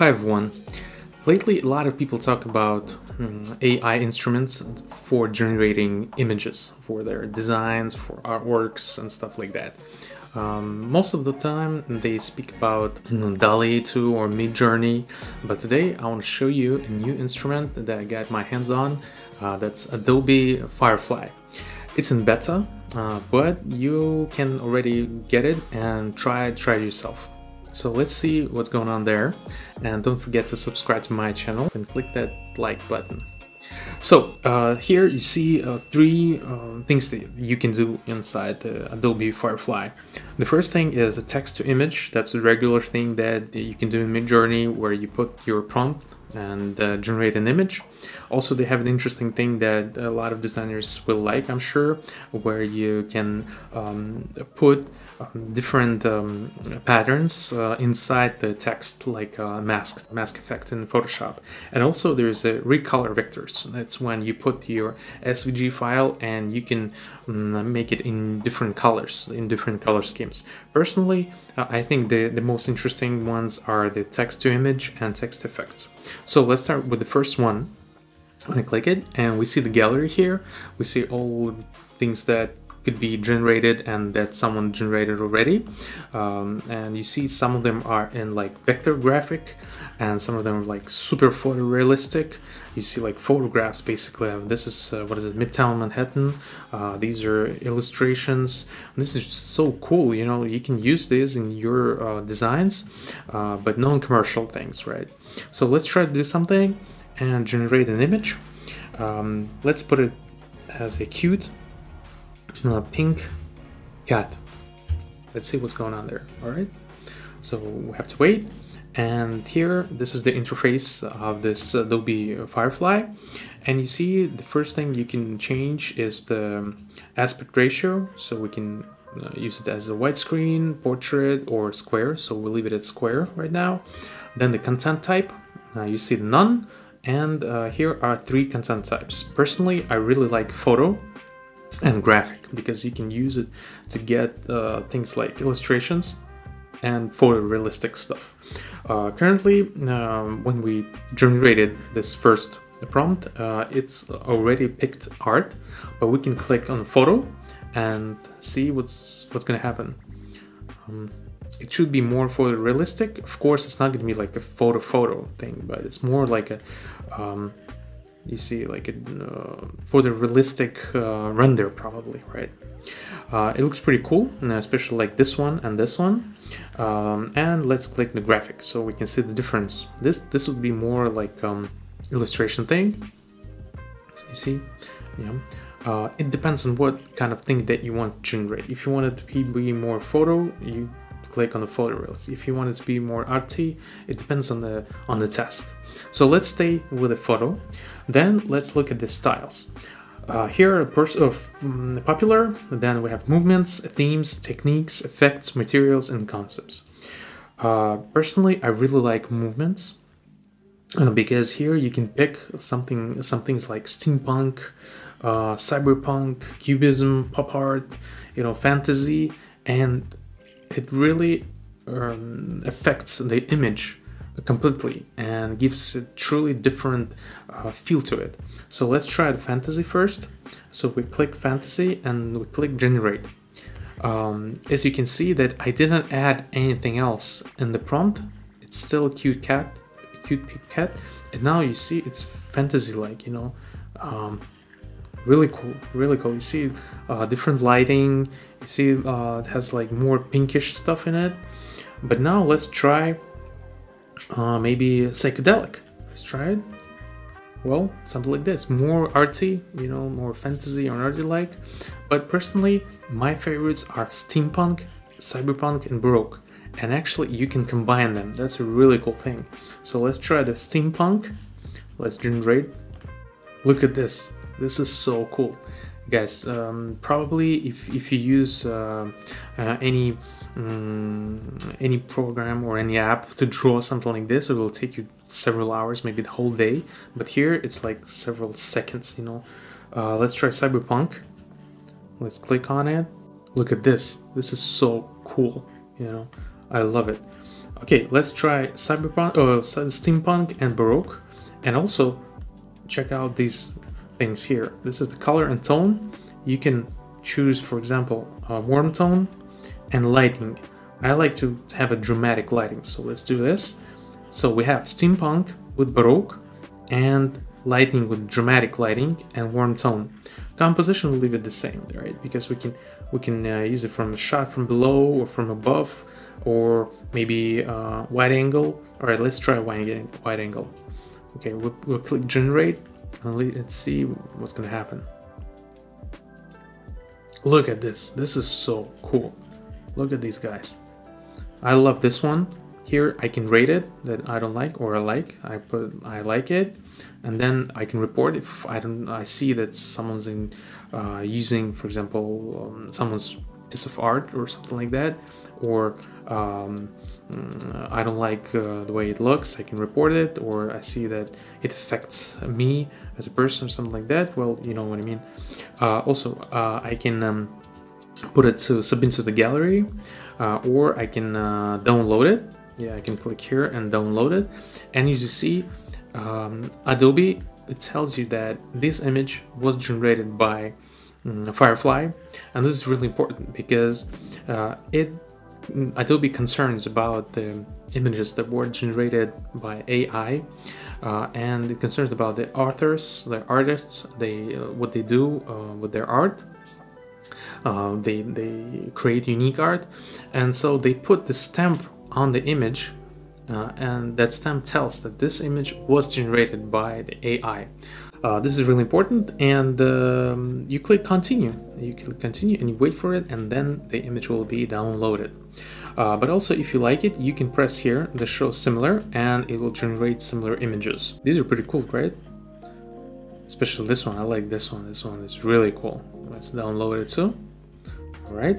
Hi everyone. Lately, a lot of people talk about um, AI instruments for generating images for their designs, for artworks, and stuff like that. Um, most of the time, they speak about DALL-E 2 or Midjourney, but today I want to show you a new instrument that I got my hands on. Uh, that's Adobe Firefly. It's in beta, uh, but you can already get it and try try it yourself. So let's see what's going on there. And don't forget to subscribe to my channel and click that like button. So uh, here you see uh, three uh, things that you can do inside Adobe Firefly. The first thing is a text to image. That's a regular thing that you can do in Midjourney where you put your prompt and uh, generate an image. Also, they have an interesting thing that a lot of designers will like, I'm sure, where you can um, put um, different um, patterns uh, inside the text, like a mask mask effect in Photoshop. And also, there's a recolor vectors. That's when you put your SVG file and you can um, make it in different colors, in different color schemes. Personally, uh, I think the the most interesting ones are the text to image and text effects. So let's start with the first one. I click it and we see the gallery here. We see all things that could be generated and that someone generated already. Um, and you see some of them are in like vector graphic and some of them are like super photorealistic. You see like photographs basically. This is, uh, what is it, Midtown Manhattan. Uh, these are illustrations. This is so cool, you know, you can use this in your uh, designs, uh, but non-commercial things, right? So let's try to do something and generate an image. Um, let's put it as a cute a pink cat. Let's see what's going on there. All right. So we have to wait. And here, this is the interface of this Adobe Firefly. And you see the first thing you can change is the aspect ratio. So we can uh, use it as a widescreen, portrait, or square. So we'll leave it at square right now. Then the content type, uh, you see none. And uh, here are three content types. Personally, I really like photo and graphic because you can use it to get uh, things like illustrations and photorealistic stuff. Uh, currently, um, when we generated this first prompt, uh, it's already picked art, but we can click on photo and see what's what's gonna happen. Um, it should be more photorealistic. Of course, it's not gonna be like a photo photo thing, but it's more like a um, you see like a, uh, photorealistic uh, render probably right? Uh, it looks pretty cool especially like this one and this one. Um, and let's click the graphic so we can see the difference. This this would be more like um, illustration thing. You see? Yeah. Uh, it depends on what kind of thing that you want to generate. If you want it to be more photo you click on the photo reels if you want it to be more arty it depends on the on the task so let's stay with the photo. Then let's look at the styles. Uh, here are of um, popular. Then we have movements, themes, techniques, effects, materials, and concepts. Uh, personally, I really like movements uh, because here you can pick something, some things like steampunk, uh, cyberpunk, cubism, pop art, you know, fantasy, and it really um, affects the image completely and gives a truly different uh, feel to it. So let's try the fantasy first. So we click fantasy and we click generate. Um, as you can see that I didn't add anything else in the prompt. It's still a cute cat, a cute cat. And now you see it's fantasy like, you know, um, really cool, really cool. You see uh, different lighting, you see uh, it has like more pinkish stuff in it. But now let's try uh, maybe psychedelic. Let's try it. Well, something like this. More artsy, you know, more fantasy or nerdy like. But personally, my favorites are steampunk, cyberpunk, and baroque. And actually, you can combine them. That's a really cool thing. So let's try the steampunk. Let's generate. Look at this. This is so cool guys um, probably if, if you use uh, uh, any um, any program or any app to draw something like this it will take you several hours maybe the whole day. But here it's like several seconds you know. Uh, let's try cyberpunk. Let's click on it. Look at this. This is so cool you know. I love it. Okay, let's try cyberpunk, uh, steampunk and baroque, and also check out these things here. This is the color and tone. You can choose, for example, a warm tone and lighting. I like to have a dramatic lighting, so let's do this. So we have steampunk with baroque and lighting with dramatic lighting and warm tone. Composition will leave it the same, right? Because we can we can uh, use it from a shot from below or from above, or maybe uh, wide angle. All right, let's try wide, wide angle. Okay, we'll, we'll click generate let's see what's gonna happen. Look at this. This is so cool. Look at these guys. I love this one. Here I can rate it that I don't like or I like. I put I like it, and then I can report if I don't. I see that someone's in uh, using, for example, um, someone's piece of art or something like that, or um, mm, I don't like uh, the way it looks. I can report it, or I see that it affects me as a person or something like that. Well, you know what I mean. Uh, also, uh, I can. Um, put it to sub into the gallery uh, or I can uh, download it yeah I can click here and download it and you see um, Adobe it tells you that this image was generated by um, Firefly and this is really important because uh, it Adobe concerns about the images that were generated by AI uh, and concerns about the authors, the artists, they uh, what they do uh, with their art uh, they, they create unique art and so they put the stamp on the image uh, and that stamp tells that this image was generated by the AI. Uh, this is really important and um, you click continue. You click continue and you wait for it and then the image will be downloaded. Uh, but also if you like it, you can press here the show similar and it will generate similar images. These are pretty cool, right? Especially this one, I like this one. This one is really cool. Let's download it too. All right.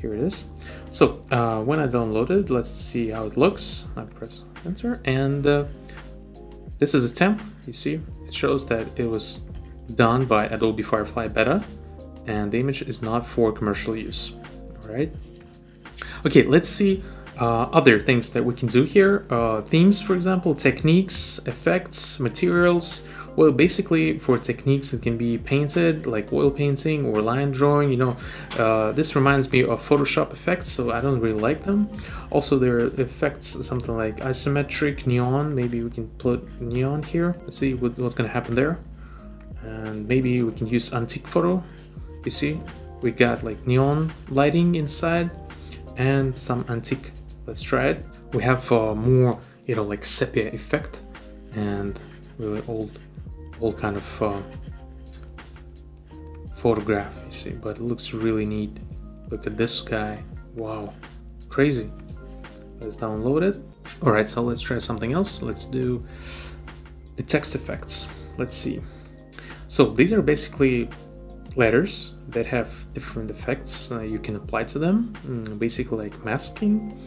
Here it is. So uh, when I download it, let's see how it looks. I press enter and uh, this is a temp. You see, it shows that it was done by Adobe Firefly Beta and the image is not for commercial use. Right. Okay, let's see uh, other things that we can do here. Uh, themes, for example, techniques, effects, materials, well, basically for techniques it can be painted like oil painting or line drawing, you know. Uh, this reminds me of Photoshop effects, so I don't really like them. Also there are effects, something like isometric, neon, maybe we can put neon here. Let's see what, what's gonna happen there. And maybe we can use antique photo. You see, we got like neon lighting inside and some antique. Let's try it. We have uh, more, you know, like sepia effect and really old old kind of uh, photograph you see but it looks really neat. Look at this guy. Wow. Crazy. Let's download it. All right so let's try something else. Let's do the text effects. Let's see. So these are basically letters that have different effects uh, you can apply to them mm, basically like masking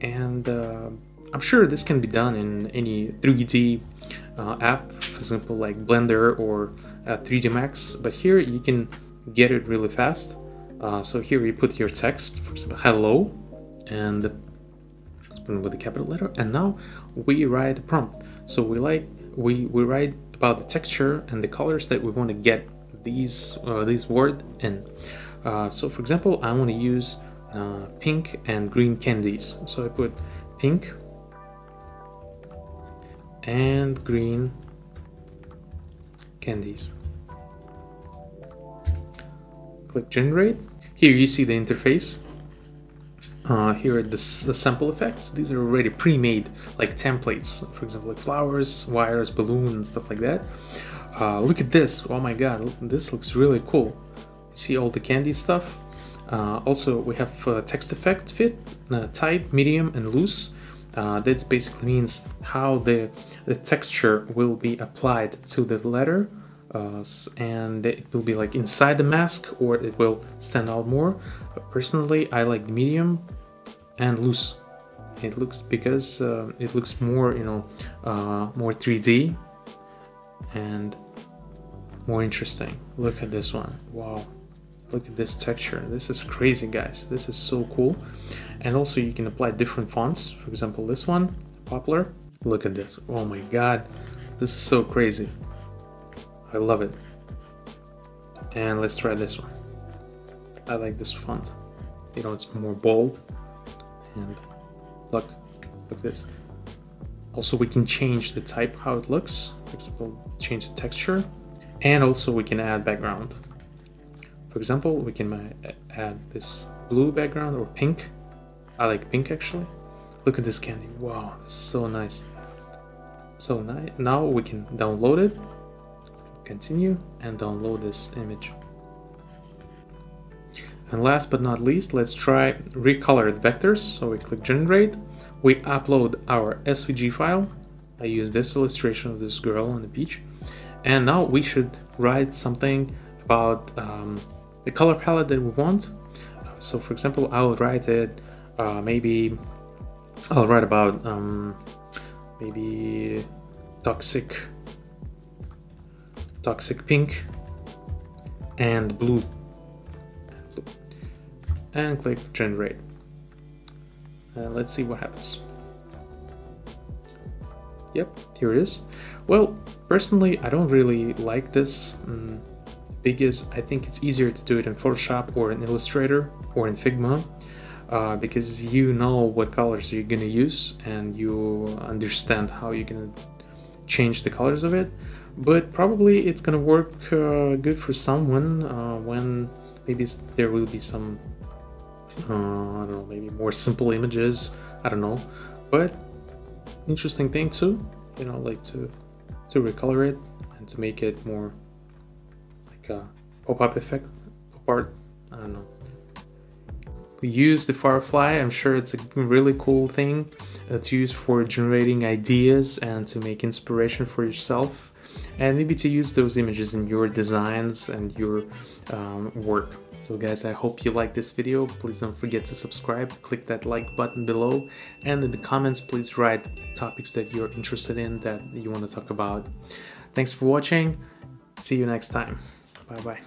and uh, I'm sure this can be done in any 3D uh, app, for example, like Blender or uh, 3D Max, but here you can get it really fast. Uh, so here you put your text, for example, hello, and with a capital letter, and now we write a prompt. So we like we we write about the texture and the colors that we want to get these uh, these word in. Uh, so for example, I want to use uh, pink and green candies. So I put pink and green candies. Click generate. Here you see the interface. Uh, here are the, the, sample effects. These are already pre-made, like templates. For example, like flowers, wires, balloons, stuff like that. Uh, look at this. Oh my god, this looks really cool. See all the candy stuff. Uh, also, we have uh, text effect fit, uh, tight, medium, and loose. Uh, that basically means how the, the texture will be applied to the letter uh, and it will be like inside the mask or it will stand out more. Personally, I like medium and loose. It looks because it looks more, you know, more 3D and more interesting. Look at this one. Wow, look at this texture. This is crazy guys. This is so cool. And also you can apply different fonts. For example this one poplar. Look at this. Oh my god. This is so crazy. I love it. And let's try this one. I like this font. You know it's more bold. And look look at this. Also we can change the type how it looks we will change the texture and also we can add background for example, we can add this blue background or pink. I like pink actually. Look at this candy. Wow, so nice. So nice. Now we can download it, continue, and download this image. And last but not least, let's try recolored vectors. So we click generate, we upload our SVG file. I use this illustration of this girl on the beach. And now we should write something about um, the color palette that we want. So for example, I will write it, uh, maybe I'll write about um, maybe toxic, toxic pink and blue and click generate. Uh, let's see what happens. Yep, here it is. Well, personally, I don't really like this. Um, because I think it's easier to do it in Photoshop or in Illustrator or in Figma uh, because you know what colors you're gonna use and you understand how you're gonna change the colors of it. But probably it's gonna work uh, good for someone uh, when maybe there will be some, uh, I don't know, maybe more simple images. I don't know, but interesting thing too, you know, like to to recolor it and to make it more like a pop-up effect part. I don't know. We use the Firefly. I'm sure it's a really cool thing to use for generating ideas and to make inspiration for yourself and maybe to use those images in your designs and your um, work. So guys, I hope you like this video. Please don't forget to subscribe, click that like button below, and in the comments, please write topics that you're interested in that you want to talk about. Thanks for watching. See you next time. Bye bye.